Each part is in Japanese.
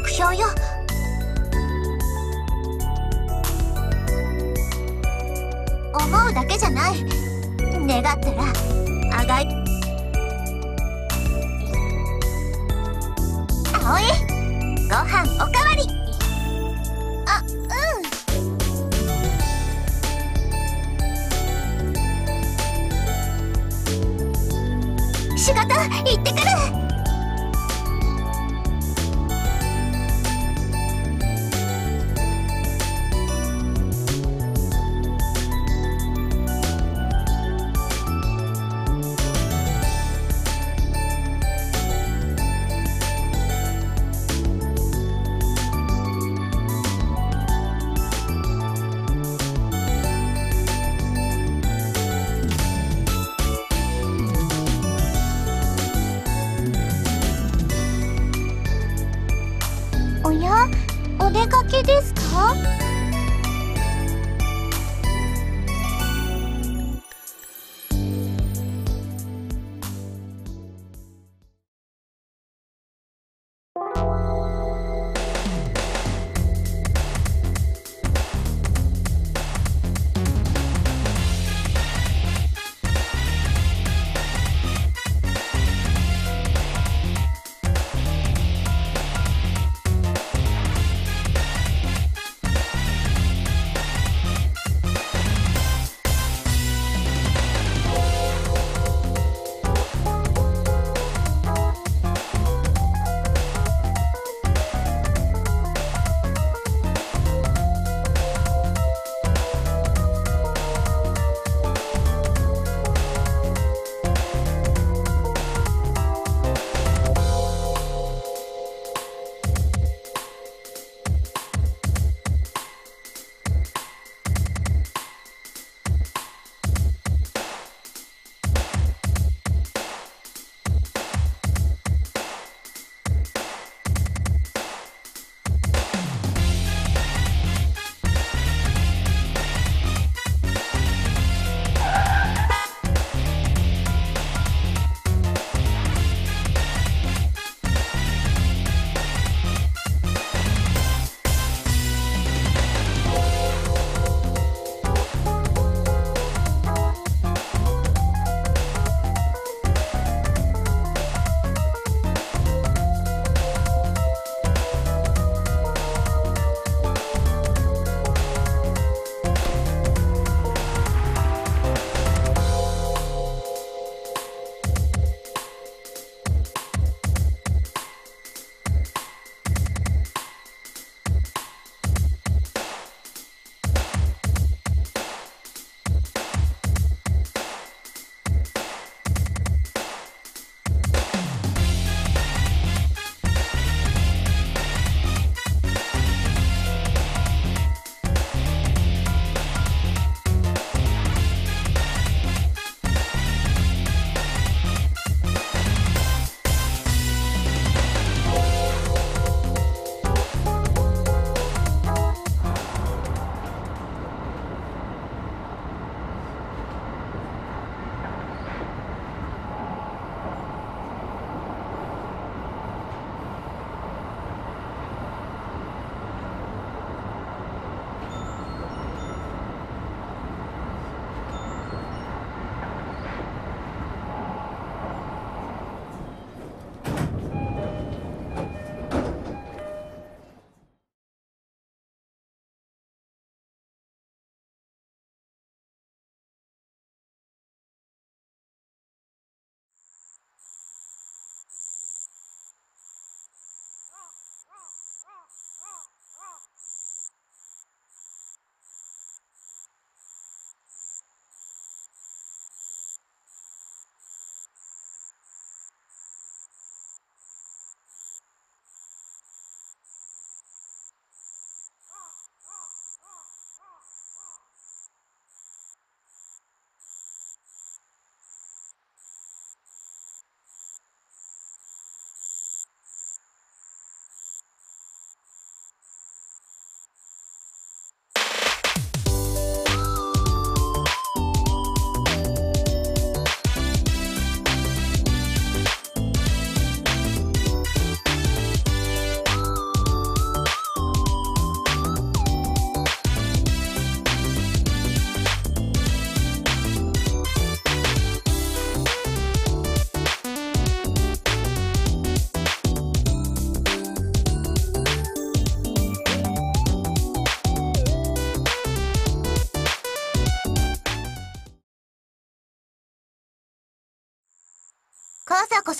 目標よ。思うだけじゃない。願ったら。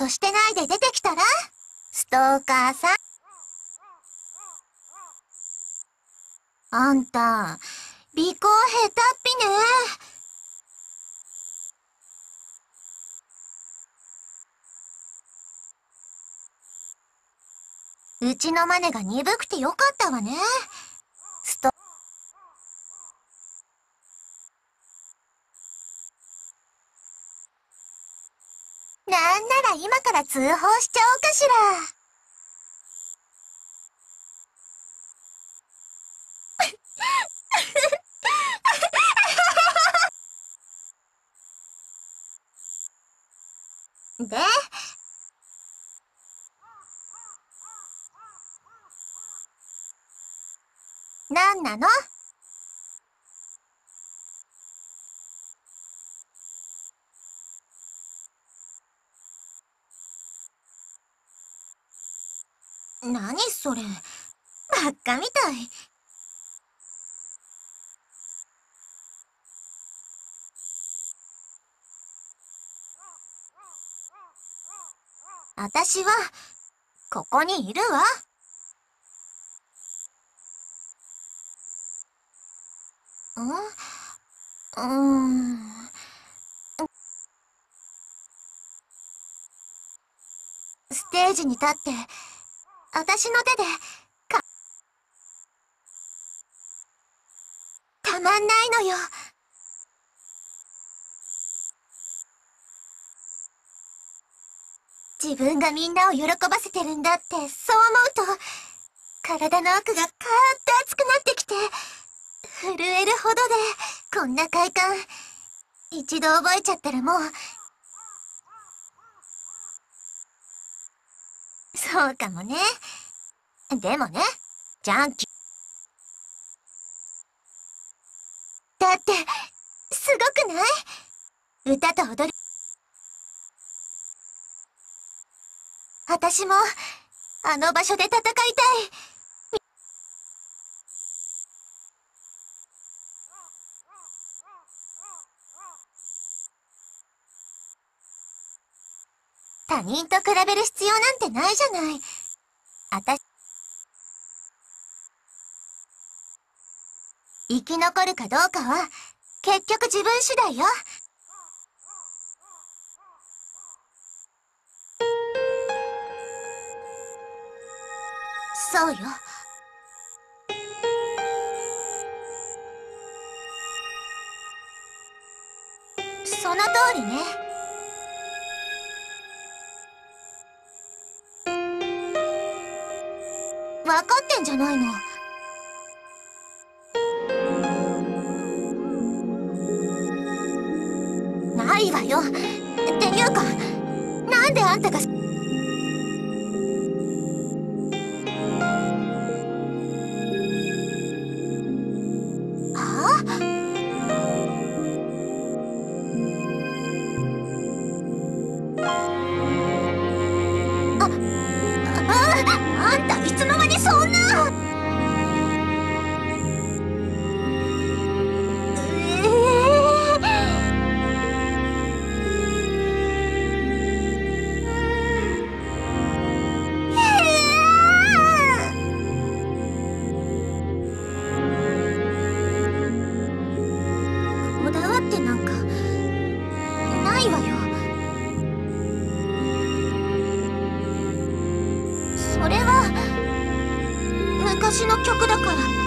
そしてないで出てきたら？ストーカーさん。あんた、尾行下手っぴね。うちのマネが鈍くてよかったわね。スト、なんなら今から通報しちゃおうかしら。で、なんなの何それ。ばっかみたい。あたしは、ここにいるわ。ん？うん。ステージに立って、あたしの手で、か、たまんないのよ。自分がみんなを喜ばせてるんだって、そう思うと、体の奥がカーッと熱くなってきて、震えるほどで、こんな快感、一度覚えちゃったらもう、そうかもね。でもね、ジャンキー。だって、すごくない？歌と踊り。私も、あの場所で戦いたい。他人と比べる必要なんてないじゃない。あたし、生き残るかどうかは、結局自分次第よ。そうよ。昔の曲だから。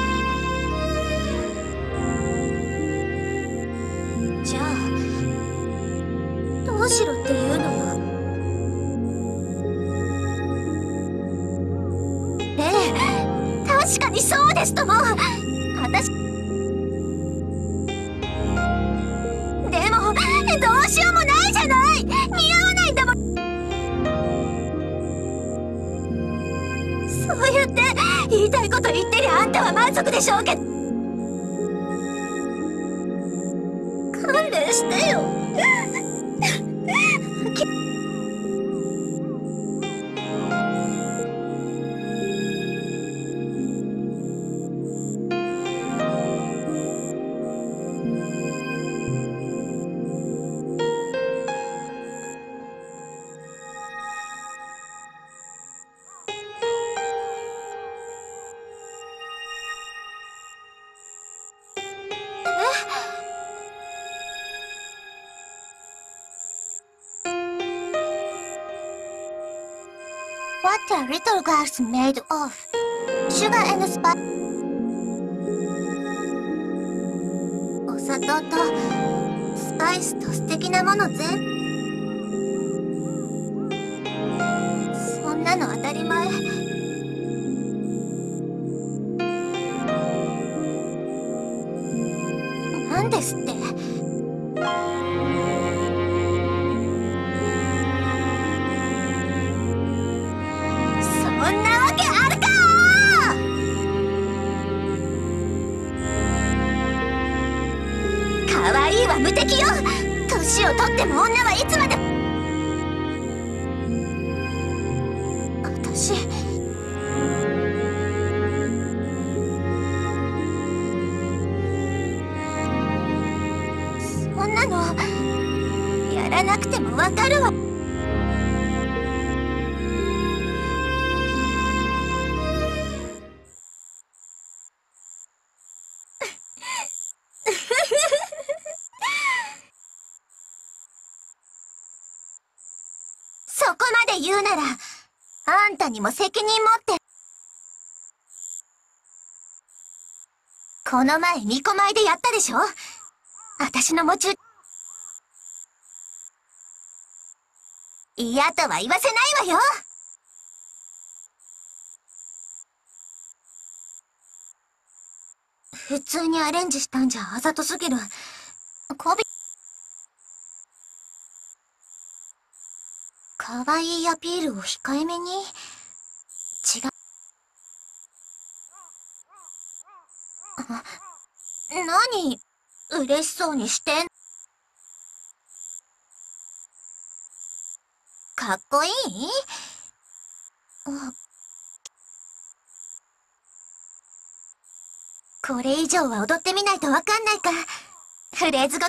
でしょうけど。Little girls made of? Sugar and spice. お砂糖とスパイスと素敵なもの全部年を取っても女はいつまで私。そんなのやらなくてもわかるわ。にも責任持って。この前ニコマイでやったでしょ？私の夢中嫌とは言わせないわよ。普通にアレンジしたんじゃあざとすぎる。こび。可愛いアピールを控えめに違うあ何嬉しそうにしてんかっこいい？これ以上は踊ってみないとわかんないかフレーズご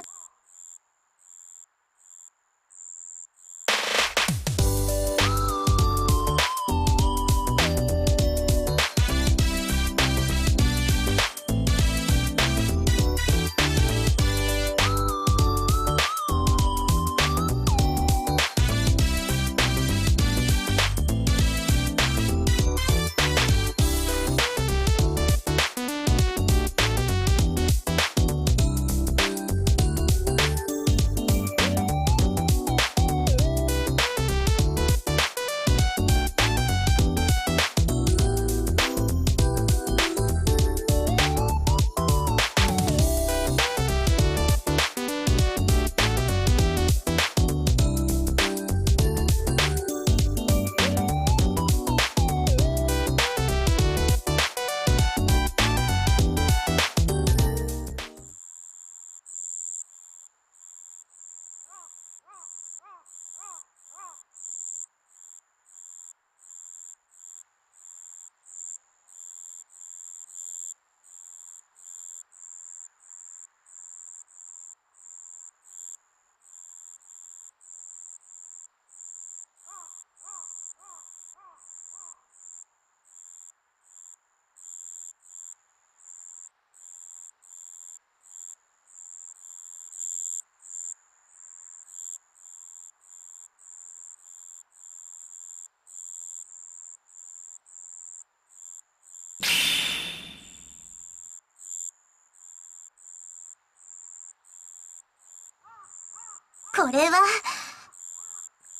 れは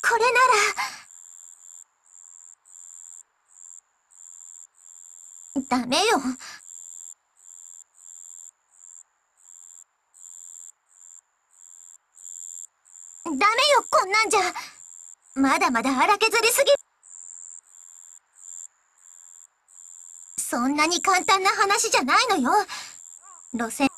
これなら。ダメよ。ダメよこんなんじゃ。まだまだ荒削りすぎ。そんなに簡単な話じゃないのよ。路線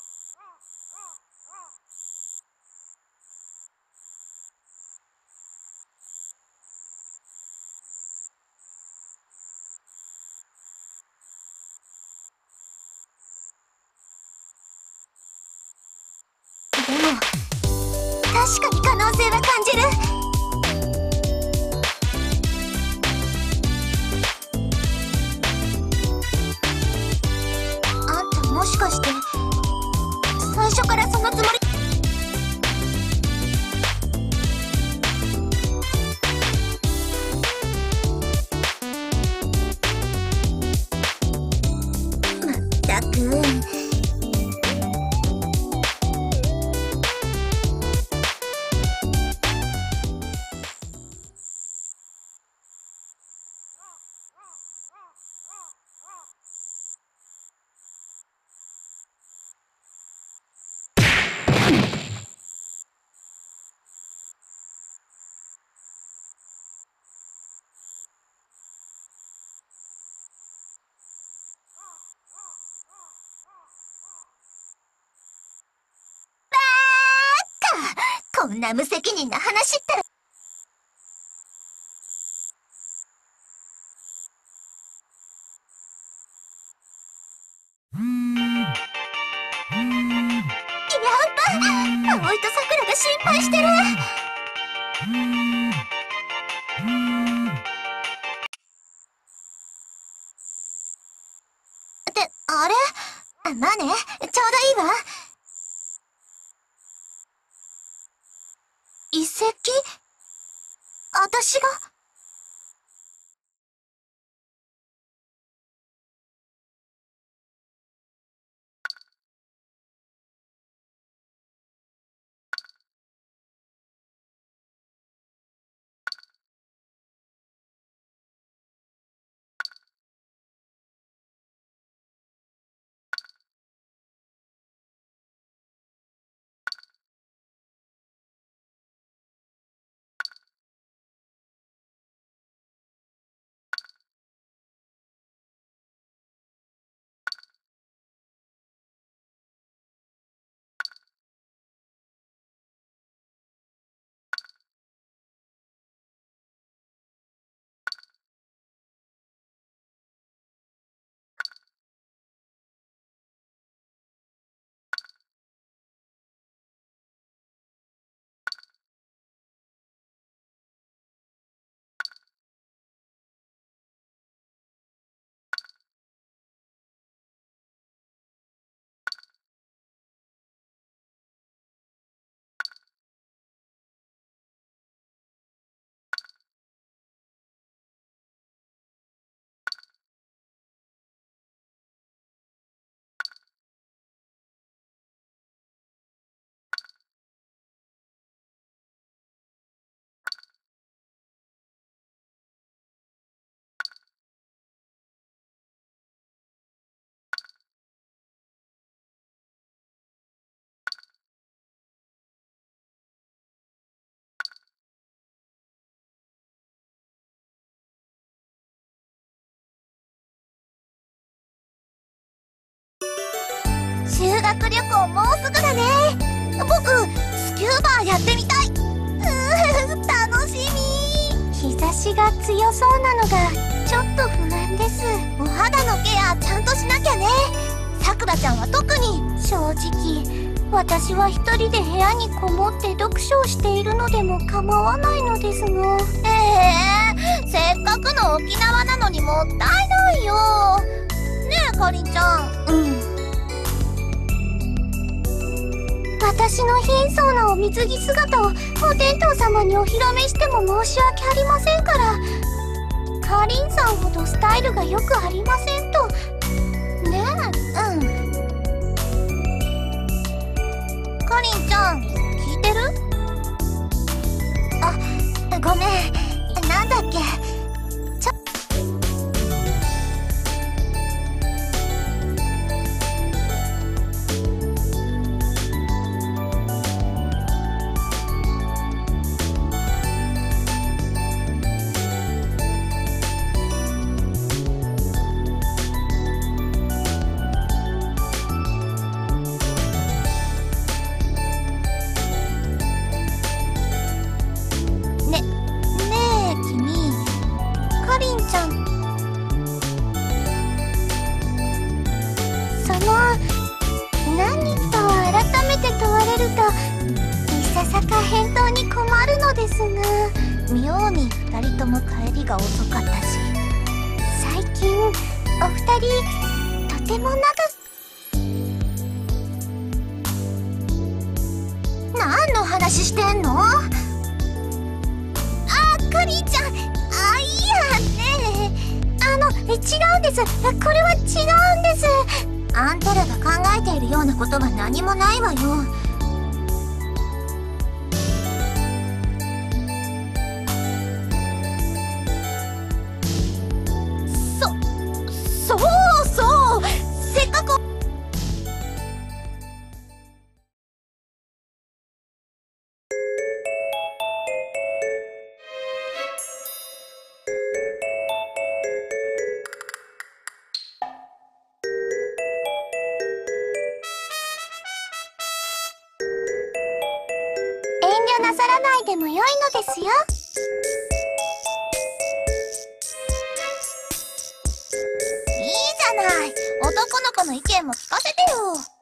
んな無責任な話ったら。学旅行もうすぐだね。僕スキューバーやってみたい。うー楽しみ。日差しが強そうなのがちょっと不安です。お肌のケアちゃんとしなきゃね。さくらちゃんは特に正直私は一人で部屋にこもって読書をしているのでも構わないのですが。ええー、せっかくの沖縄なのにもったいないよ。ねえかりんちゃん。うん私の貧相なお水着姿をお天道様にお披露目しても申し訳ありませんから。かりんさんほどスタイルがよくありませんと。ねえ。うん。かりんちゃん聞いてる？あごめん。なんだっけ？でも良いのですよ。いいじゃない。男の子の意見も聞かせてよ。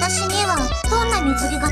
私にはどんな水着が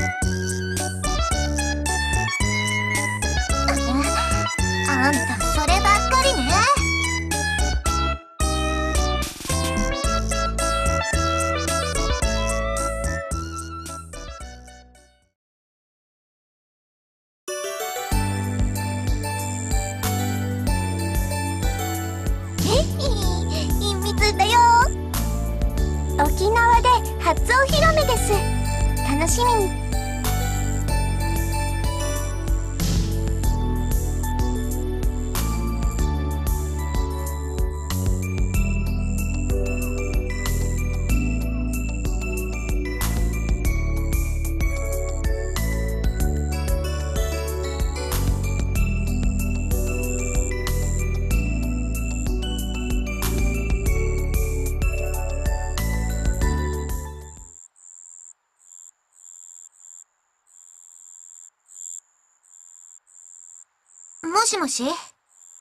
し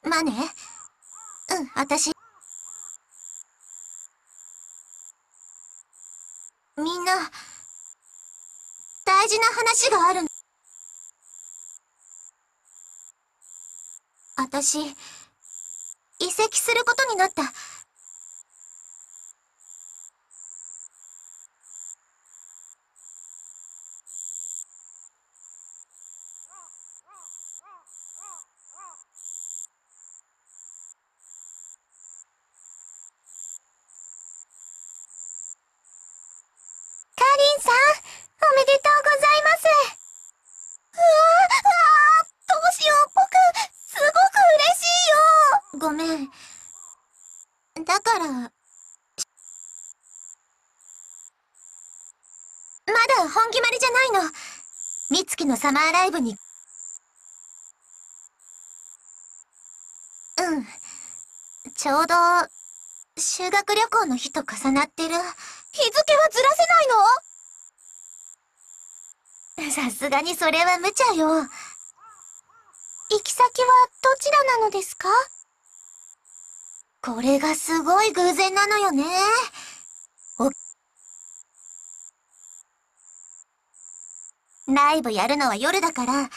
マネうん、私。みんな、大事な話があるの私、移籍することになった。だから、まだ本決まりじゃないの。美月のサマーライブに。うん。ちょうど、修学旅行の日と重なってる。日付はずらせないの？さすがにそれは無茶よ。行き先はどちらなのですか？これがすごい偶然なのよね。おライブやるのは夜だから、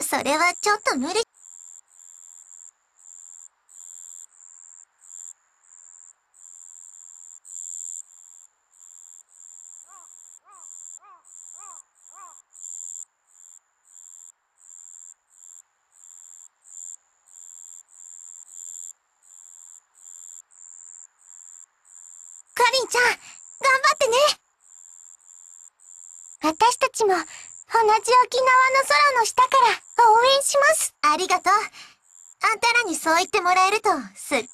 それはちょっと無理。かりんちゃん、頑張ってね私たちもじ沖縄の空の下から応援します。ありがとう。あんたらにそう言ってもらえると、すっ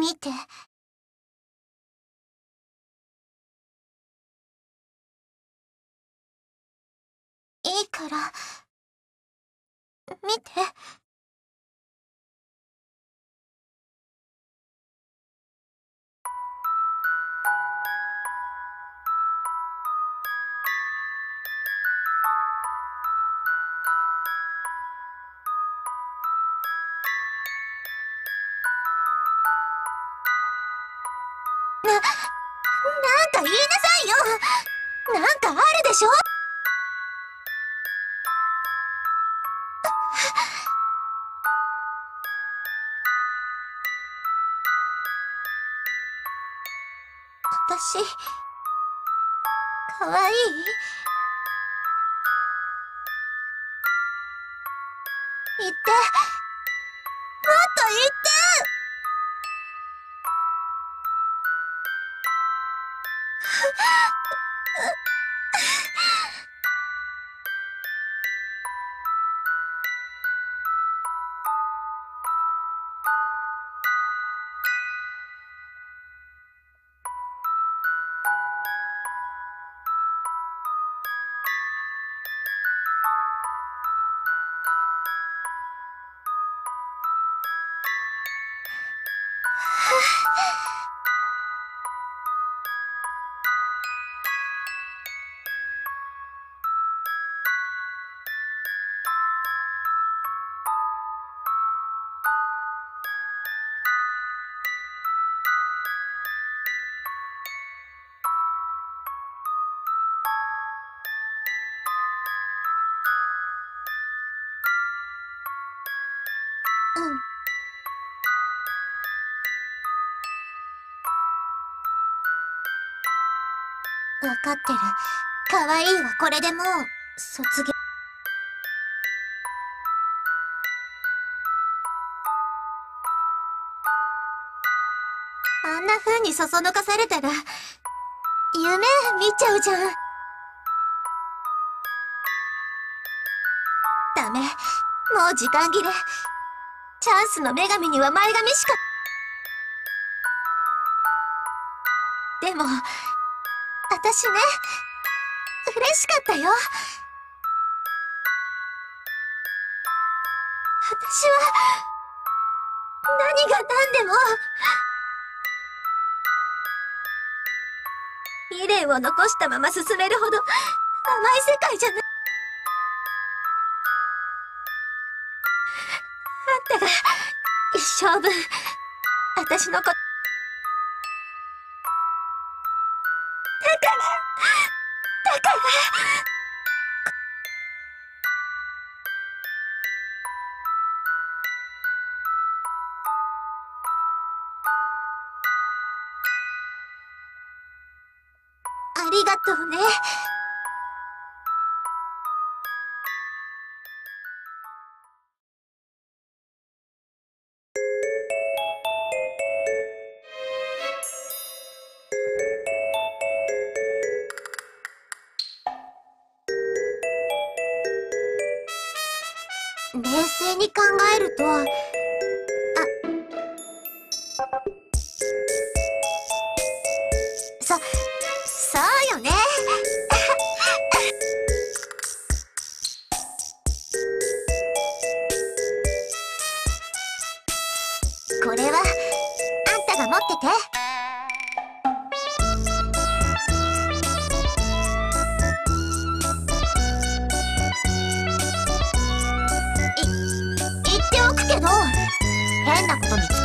見て。いいから、見て。な、んか言いなさいよ。なんかあるでしょ？私、かわいいこれでもう、卒業。あんな風にそそのかされたら、夢見ちゃうじゃん。ダメ。もう時間切れ。チャンスの女神には前髪しか。でも、私ね、嬉しかったよ。私は、何が何でも、未練を残したまま進めるほど甘い世界じゃない。あんたが一生分、私のこと、変なことに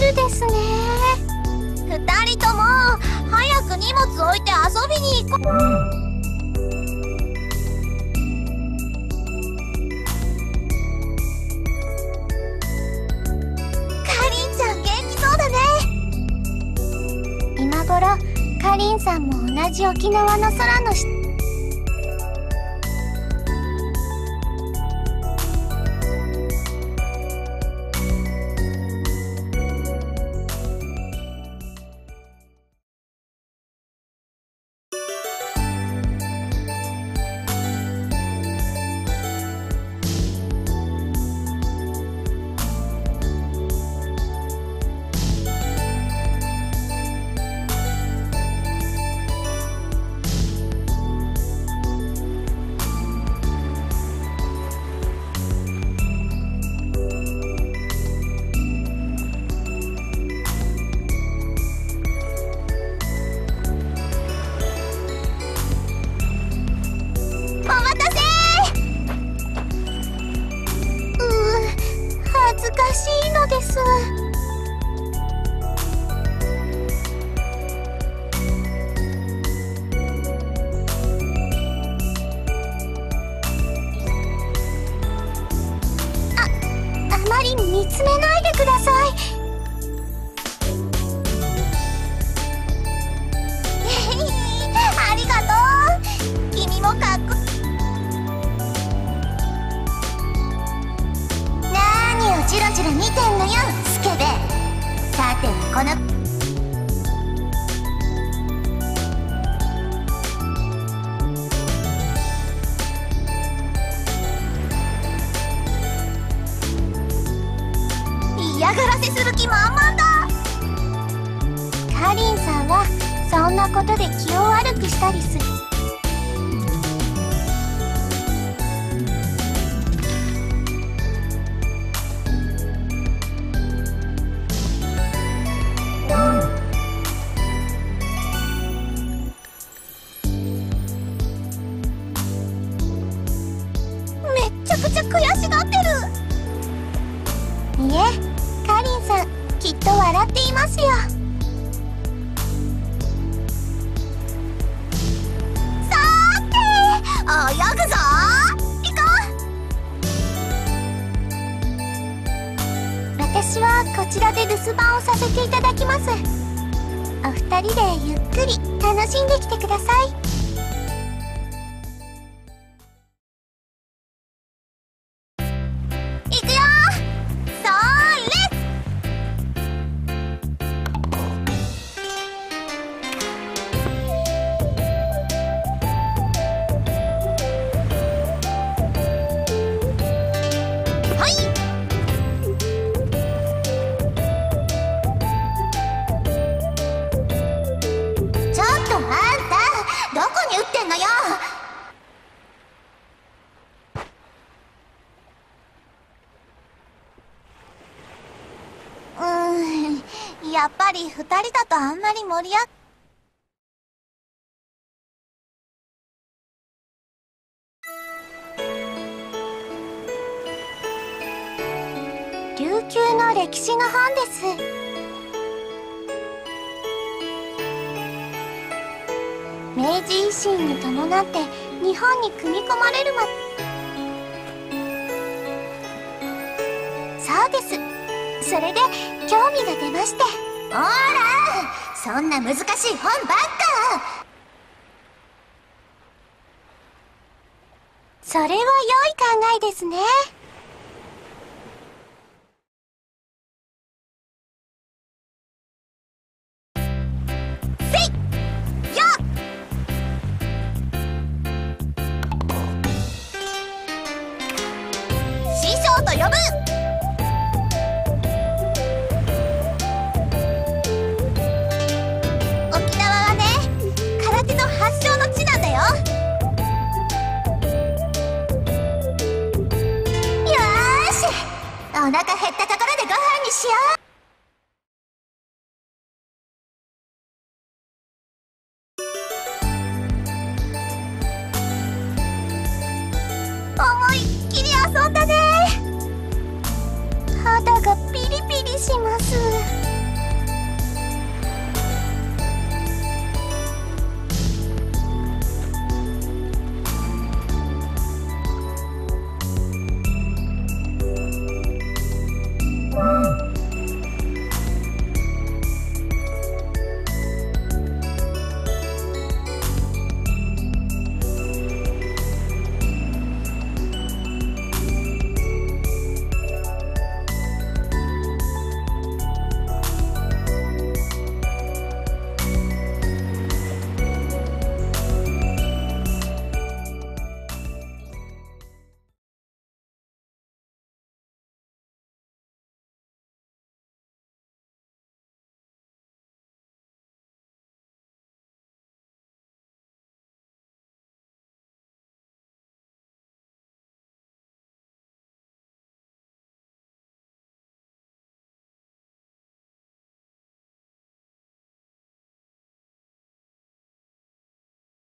ルですね。人とも早く荷物置いて遊びに行こう、かりんさんも同じ沖縄の空の下ぱり二人だとあんまり盛り上が琉球の歴史の本です明治維新に伴って日本に組み込まれるまそうですそれで興味が出まして。ほらそんな難しい本ばっかそれは良い考えですね。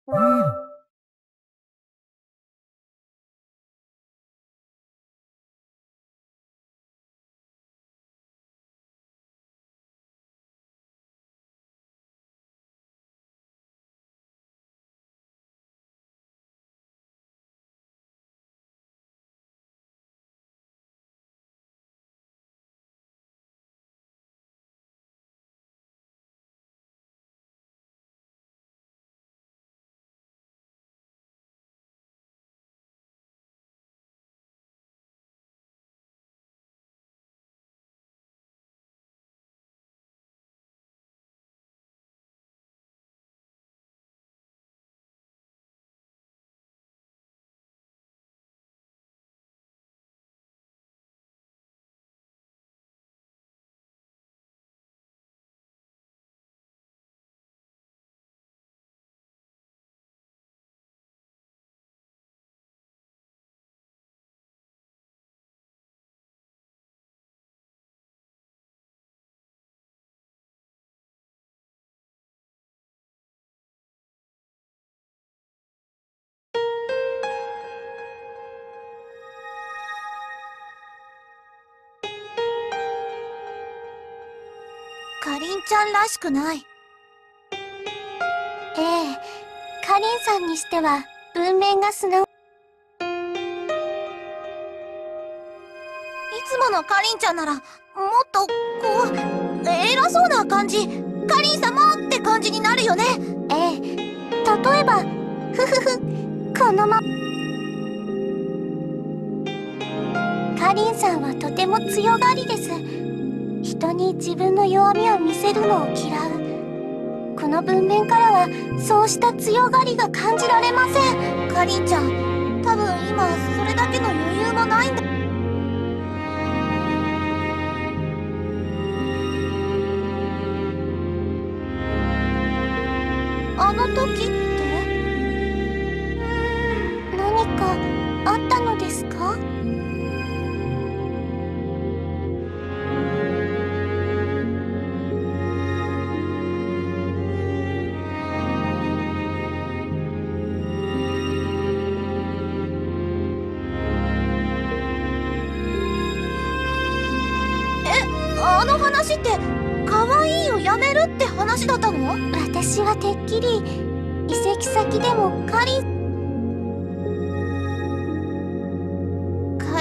かりんちゃんらしくない。ええ、かりんさんにしては文面が素直。いつものかりんちゃんなら、もっと、こう、偉そうな感じ、かりん様って感じになるよね。ええ、例えば、ふふふ、このま、かりんさんはとても強がりです。人に自分の弱みを見せるのを嫌う。この文面からはそうした強がりが感じられません。かりんちゃん多分今それだけの余裕もないんだ。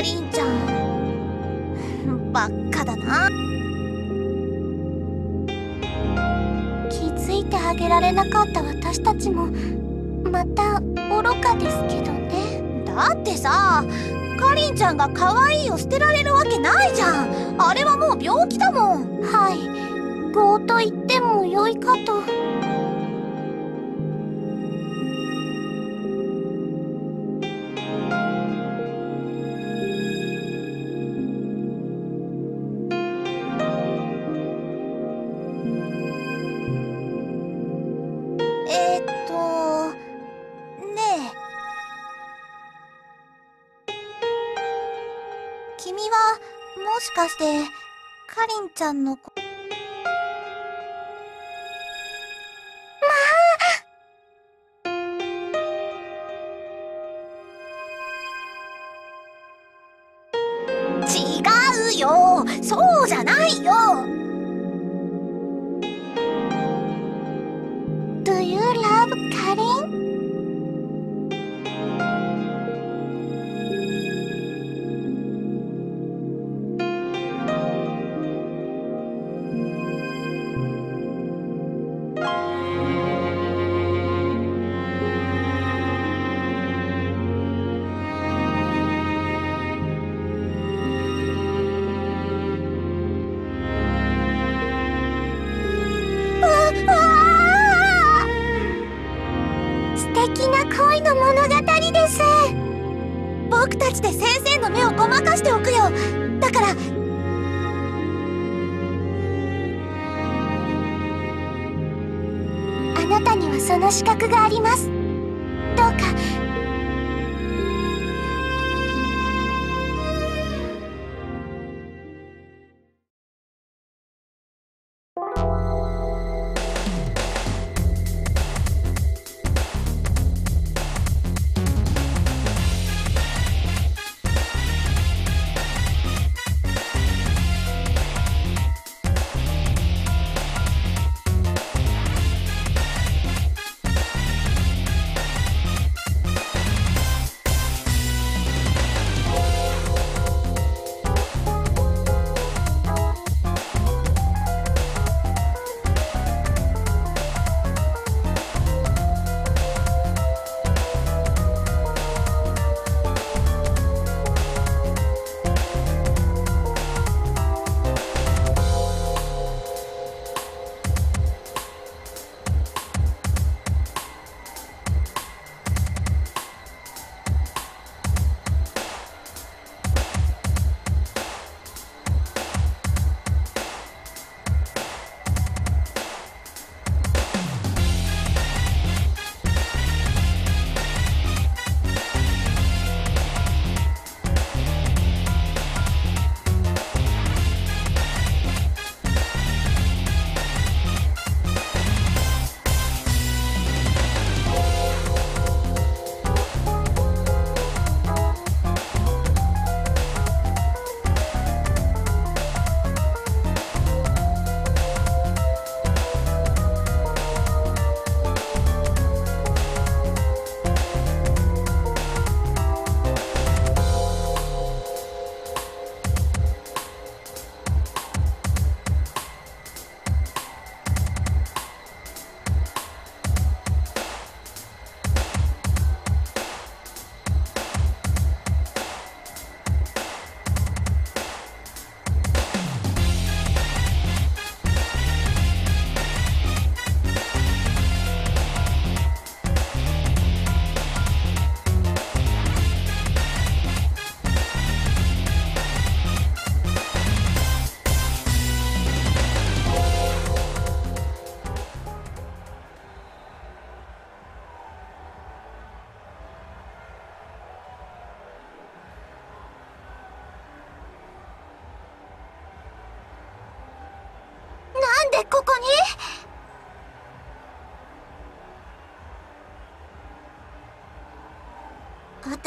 かりんちゃん。ばっかだな。気づいてあげられなかった私たちもまた愚かですけどね。だってさかりんちゃんが可愛いを捨てられるわけないじゃん。あれはもう病気だもん。はい。業と言っても良いかと。してかりんちゃんの子あなたにはその資格があります。どうか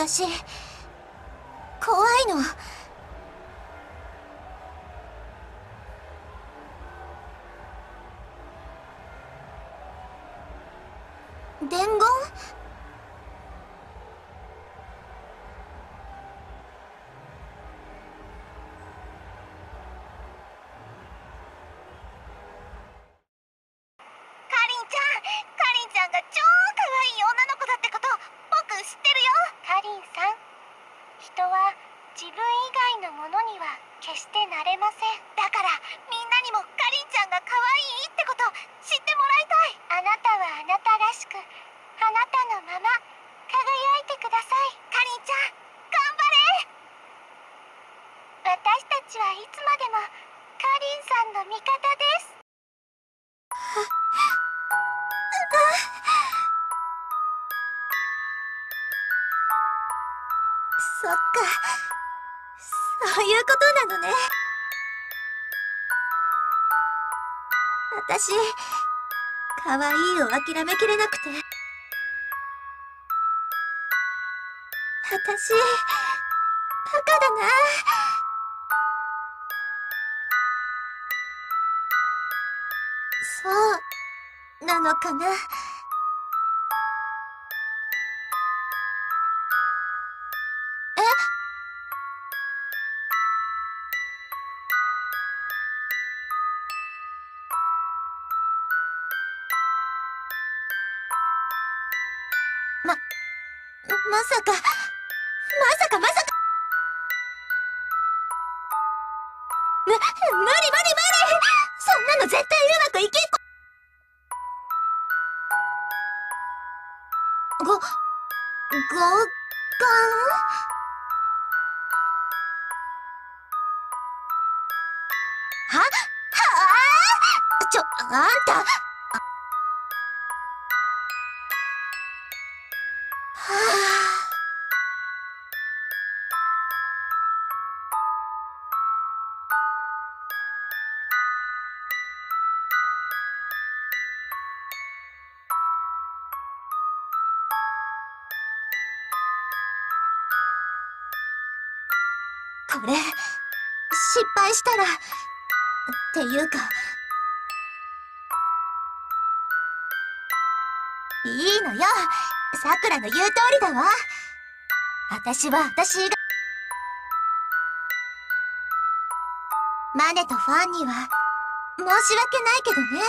私ものには決してなれません。そういうことなのね。私可愛いを諦めきれなくて。私バカだな。そうなのかな。の言う通りだわ。私は私が。マネとファンには、申し訳ないけどね。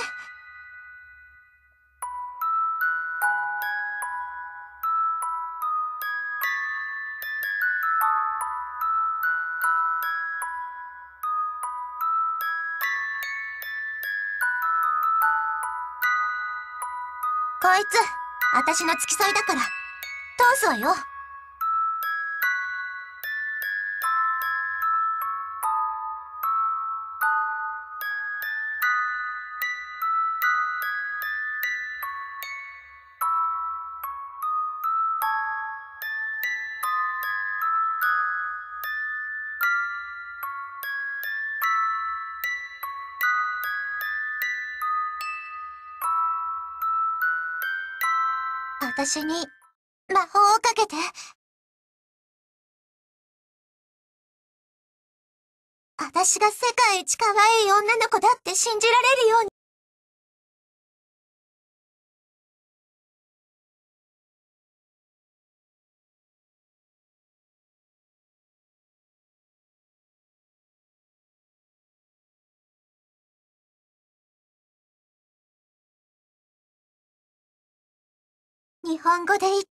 こいつ、私の付き添いだから、通すわよ。私に魔法をかけて。私が世界一可愛い女の子だって信じられるように。日本語で言って。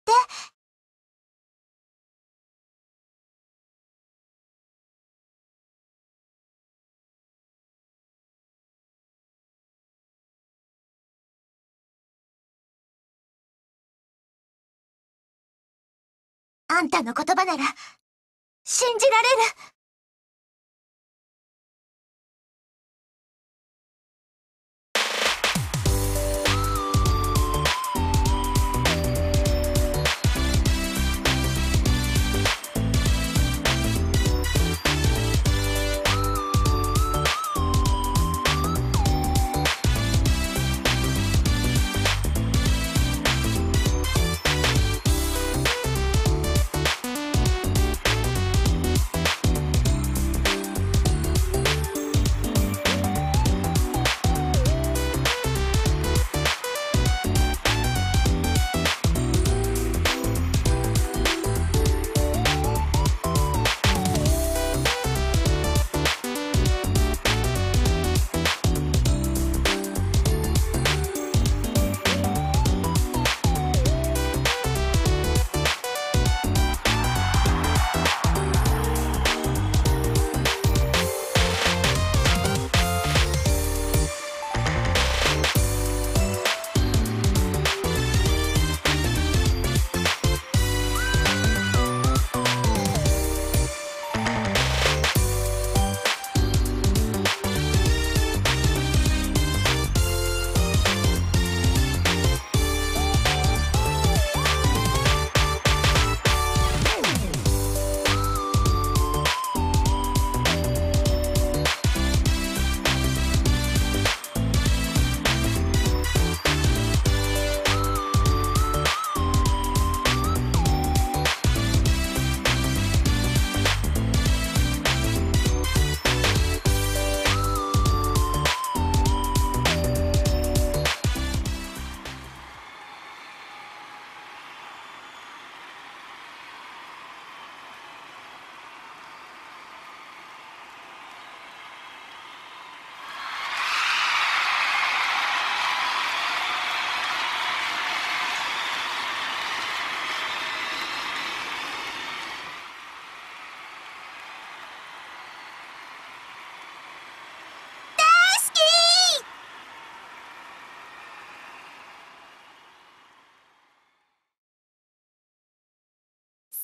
あんたの言葉なら、信じられる。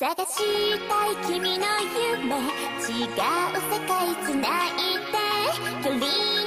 探したい君の夢。違う世界繋いで。距離